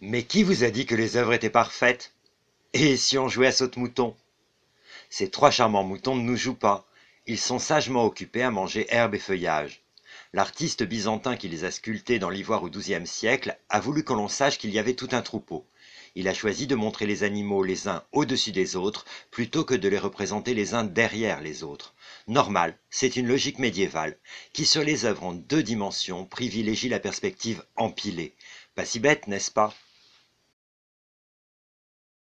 Mais qui vous a dit que les œuvres étaient parfaites? Et si on jouait à saute-mouton Ces trois charmants moutons ne nous jouent pas. Ils sont sagement occupés à manger herbe et feuillage. L'artiste byzantin qui les a sculptés dans l'ivoire au XIIe siècle a voulu que l'on sache qu'il y avait tout un troupeau. Il a choisi de montrer les animaux les uns au-dessus des autres plutôt que de les représenter les uns derrière les autres. Normal, c'est une logique médiévale qui sur les œuvres en deux dimensions privilégie la perspective empilée. Pas si bête, n'est-ce pas?